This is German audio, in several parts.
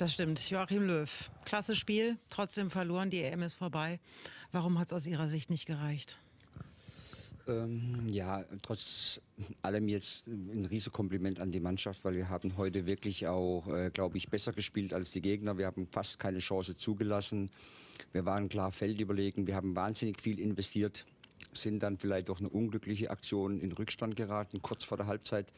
Das stimmt. Joachim Löw. Klasse Spiel, trotzdem verloren. Die EM ist vorbei. Warum hat es aus Ihrer Sicht nicht gereicht? Ähm, ja, trotz allem jetzt ein Riesenkompliment an die Mannschaft, weil wir haben heute wirklich auch, äh, glaube ich, besser gespielt als die Gegner. Wir haben fast keine Chance zugelassen. Wir waren klar feldüberlegen. Wir haben wahnsinnig viel investiert, sind dann vielleicht durch eine unglückliche Aktion in Rückstand geraten, kurz vor der Halbzeit.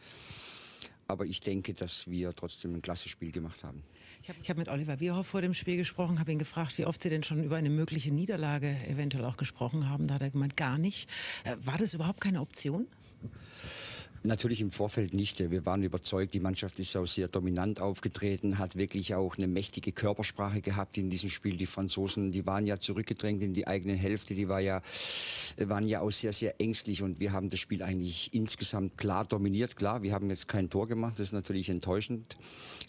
Aber ich denke, dass wir trotzdem ein klasse Spiel gemacht haben. Ich habe hab mit Oliver Bierhoff vor dem Spiel gesprochen, habe ihn gefragt, wie oft Sie denn schon über eine mögliche Niederlage eventuell auch gesprochen haben. Da hat er gemeint, gar nicht. Äh, war das überhaupt keine Option? Natürlich im Vorfeld nicht. Wir waren überzeugt, die Mannschaft ist auch sehr dominant aufgetreten, hat wirklich auch eine mächtige Körpersprache gehabt in diesem Spiel. Die Franzosen, die waren ja zurückgedrängt in die eigene Hälfte, die war ja, waren ja auch sehr, sehr ängstlich und wir haben das Spiel eigentlich insgesamt klar dominiert. Klar, wir haben jetzt kein Tor gemacht, das ist natürlich enttäuschend.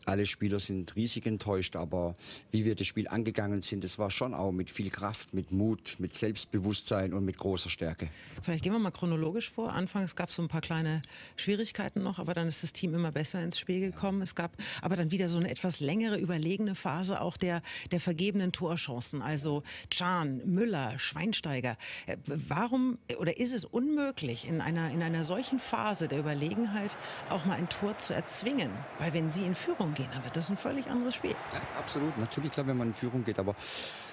Alle Spieler sind riesig enttäuscht, aber wie wir das Spiel angegangen sind, das war schon auch mit viel Kraft, mit Mut, mit Selbstbewusstsein und mit großer Stärke. Vielleicht gehen wir mal chronologisch vor. Anfangs gab es so ein paar kleine Schwierigkeiten noch, aber dann ist das Team immer besser ins Spiel gekommen. Es gab aber dann wieder so eine etwas längere, überlegene Phase auch der, der vergebenen Torchancen. Also Can, Müller, Schweinsteiger. Äh, warum oder ist es unmöglich, in einer, in einer solchen Phase der Überlegenheit auch mal ein Tor zu erzwingen? Weil wenn Sie in Führung gehen, dann wird das ein völlig anderes Spiel. Ja, absolut. Natürlich, klar, wenn man in Führung geht. Aber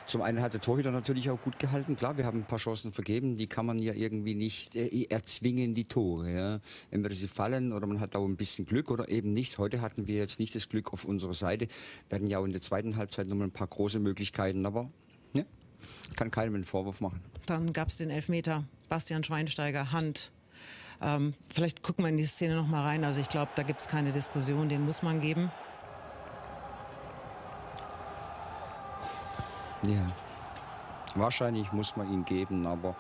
zum einen hat der Torhüter natürlich auch gut gehalten. Klar, wir haben ein paar Chancen vergeben. Die kann man ja irgendwie nicht äh, erzwingen, die Tore. Ja entweder sie fallen oder man hat auch ein bisschen Glück oder eben nicht. Heute hatten wir jetzt nicht das Glück auf unserer Seite. Wir hatten ja auch in der zweiten Halbzeit noch mal ein paar große Möglichkeiten, aber ja, kann keinem einen Vorwurf machen. Dann gab es den Elfmeter. Bastian Schweinsteiger, Hand. Ähm, vielleicht gucken wir in die Szene noch mal rein. Also ich glaube, da gibt es keine Diskussion, den muss man geben. Ja, wahrscheinlich muss man ihn geben, aber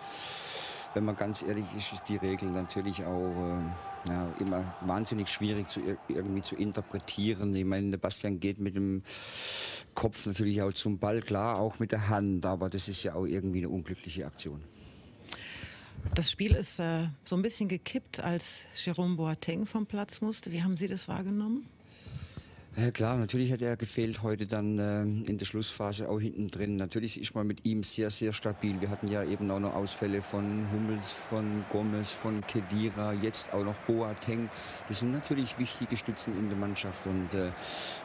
wenn man ganz ehrlich ist, ist die Regel natürlich auch äh, ja, immer wahnsinnig schwierig zu, irgendwie zu interpretieren. Ich meine, der Bastian geht mit dem Kopf natürlich auch zum Ball, klar, auch mit der Hand, aber das ist ja auch irgendwie eine unglückliche Aktion. Das Spiel ist äh, so ein bisschen gekippt, als Jerome Boateng vom Platz musste. Wie haben Sie das wahrgenommen? Ja, klar, natürlich hat er gefehlt heute dann äh, in der Schlussphase auch hinten drin. Natürlich ist man mit ihm sehr, sehr stabil. Wir hatten ja eben auch noch Ausfälle von Hummels, von Gomez, von Kedira, jetzt auch noch Boateng. Das sind natürlich wichtige Stützen in der Mannschaft. Und äh,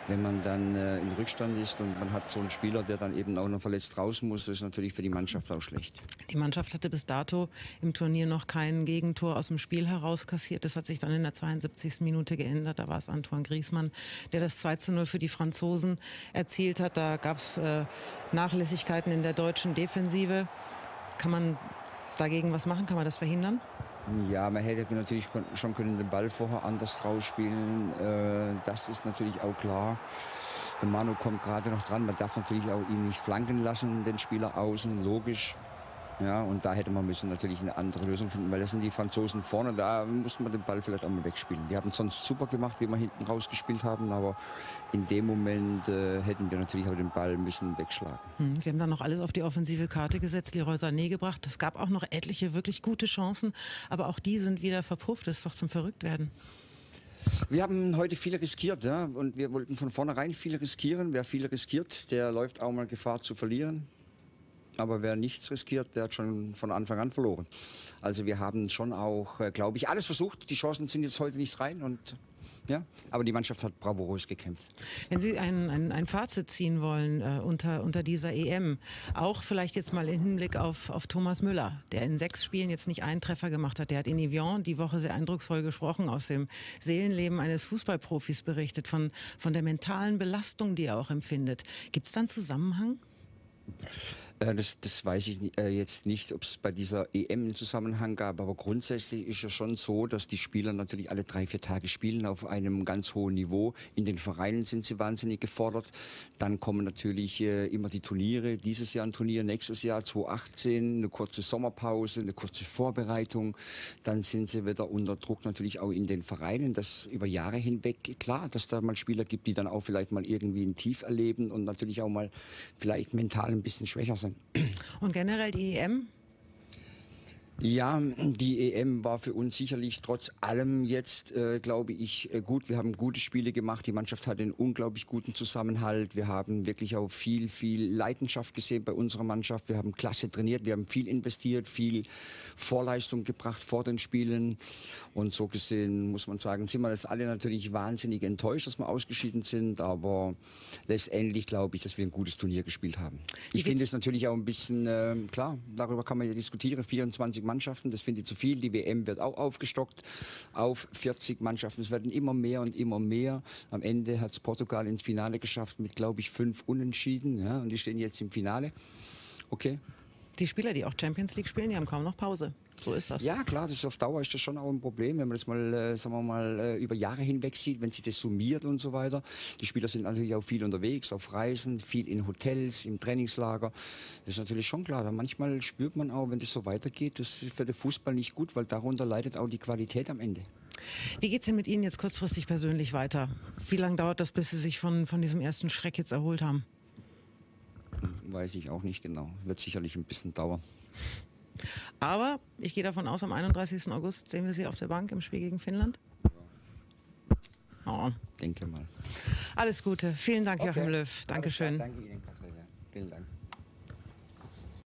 wenn man dann äh, im Rückstand ist und man hat so einen Spieler, der dann eben auch noch verletzt raus muss, das ist natürlich für die Mannschaft auch schlecht. Die Mannschaft hatte bis dato im Turnier noch kein Gegentor aus dem Spiel heraus kassiert. Das hat sich dann in der 72. Minute geändert. Da war es Antoine Griezmann, der das 2 zu 0 für die Franzosen erzielt hat. Da gab es äh, Nachlässigkeiten in der deutschen Defensive. Kann man dagegen was machen? Kann man das verhindern? Ja, man hätte natürlich schon können den Ball vorher anders rausspielen. Äh, das ist natürlich auch klar. Der Manu kommt gerade noch dran. Man darf natürlich auch ihn nicht flanken lassen, den Spieler außen, logisch. Ja, und da hätte man müssen natürlich eine andere Lösung finden, weil das sind die Franzosen vorne, da muss man den Ball vielleicht auch mal wegspielen. Wir haben es sonst super gemacht, wie wir hinten rausgespielt haben, aber in dem Moment äh, hätten wir natürlich auch den Ball müssen wegschlagen. Hm, Sie haben dann noch alles auf die offensive Karte gesetzt, Leroy Sané gebracht. Es gab auch noch etliche wirklich gute Chancen, aber auch die sind wieder verpufft. Das ist doch zum Verrücktwerden. Wir haben heute viel riskiert ja? und wir wollten von vornherein viel riskieren. Wer viel riskiert, der läuft auch mal Gefahr zu verlieren. Aber wer nichts riskiert, der hat schon von Anfang an verloren. Also wir haben schon auch, äh, glaube ich, alles versucht. Die Chancen sind jetzt heute nicht rein und ja, aber die Mannschaft hat bravourös gekämpft. Wenn Sie ein, ein, ein Fazit ziehen wollen äh, unter, unter dieser EM, auch vielleicht jetzt mal im Hinblick auf, auf Thomas Müller, der in sechs Spielen jetzt nicht einen Treffer gemacht hat. Der hat in Evian die Woche sehr eindrucksvoll gesprochen, aus dem Seelenleben eines Fußballprofis berichtet, von, von der mentalen Belastung, die er auch empfindet. Gibt es da einen Zusammenhang? Äh, das, das weiß ich äh, jetzt nicht, ob es bei dieser EM einen Zusammenhang gab, aber grundsätzlich ist es schon so, dass die Spieler natürlich alle drei, vier Tage spielen auf einem ganz hohen Niveau. In den Vereinen sind sie wahnsinnig gefordert. Dann kommen natürlich äh, immer die Turniere. Dieses Jahr ein Turnier, nächstes Jahr 2018, eine kurze Sommerpause, eine kurze Vorbereitung. Dann sind sie wieder unter Druck natürlich auch in den Vereinen. Das über Jahre hinweg, klar, dass da mal Spieler gibt, die dann auch vielleicht mal irgendwie ein Tief erleben und natürlich auch mal vielleicht mental ein bisschen schwächer sind. Und generell die EM? Ja, die EM war für uns sicherlich trotz allem jetzt, äh, glaube ich, äh, gut. Wir haben gute Spiele gemacht. Die Mannschaft hat einen unglaublich guten Zusammenhalt. Wir haben wirklich auch viel, viel Leidenschaft gesehen bei unserer Mannschaft. Wir haben klasse trainiert. Wir haben viel investiert, viel Vorleistung gebracht vor den Spielen. Und so gesehen muss man sagen, sind wir das alle natürlich wahnsinnig enttäuscht, dass wir ausgeschieden sind. Aber letztendlich glaube ich, dass wir ein gutes Turnier gespielt haben. Ich finde es natürlich auch ein bisschen, äh, klar, darüber kann man ja diskutieren, 24 Mannschaften, das finde ich zu viel. Die WM wird auch aufgestockt auf 40 Mannschaften. Es werden immer mehr und immer mehr. Am Ende hat es Portugal ins Finale geschafft mit, glaube ich, fünf Unentschieden. Ja, und die stehen jetzt im Finale. Okay. Die Spieler, die auch Champions League spielen, die haben kaum noch Pause. So ist das. Ja, klar, das ist auf Dauer ist das schon auch ein Problem, wenn man das mal, äh, sagen wir mal, äh, über Jahre hinweg sieht, wenn sich das summiert und so weiter. Die Spieler sind natürlich auch viel unterwegs, auf Reisen, viel in Hotels, im Trainingslager. Das ist natürlich schon klar. Manchmal spürt man auch, wenn das so weitergeht, das ist für den Fußball nicht gut, weil darunter leidet auch die Qualität am Ende. Wie geht es denn mit Ihnen jetzt kurzfristig persönlich weiter? Wie lange dauert das, bis Sie sich von, von diesem ersten Schreck jetzt erholt haben? Weiß ich auch nicht genau. Wird sicherlich ein bisschen dauern. Aber ich gehe davon aus, am 31. August sehen wir Sie auf der Bank im Spiel gegen Finnland. Oh. Denke mal. Alles Gute. Vielen Dank, okay. Joachim Löw. Dankeschön. Danke Ihnen, Katharina. Vielen Dank.